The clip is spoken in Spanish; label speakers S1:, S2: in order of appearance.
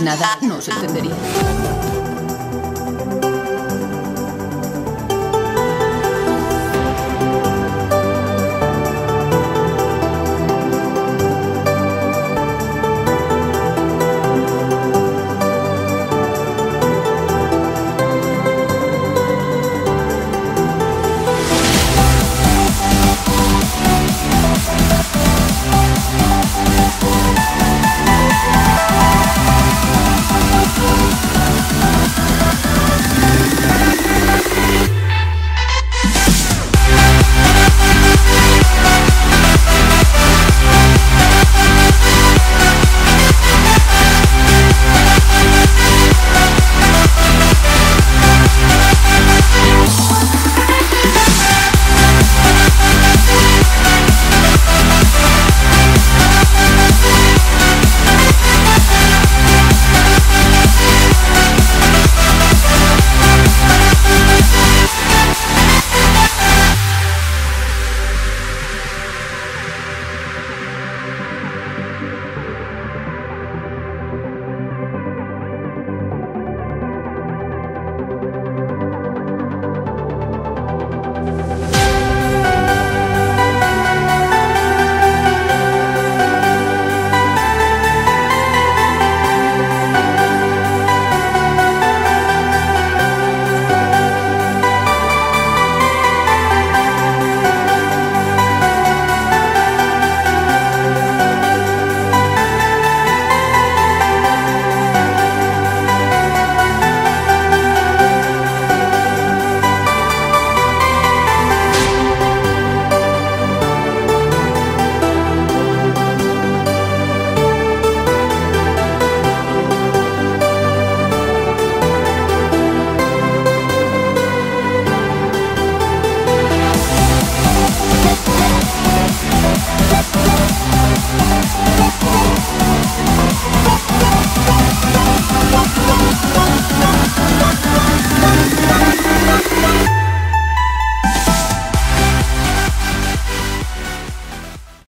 S1: nada, no os entendería.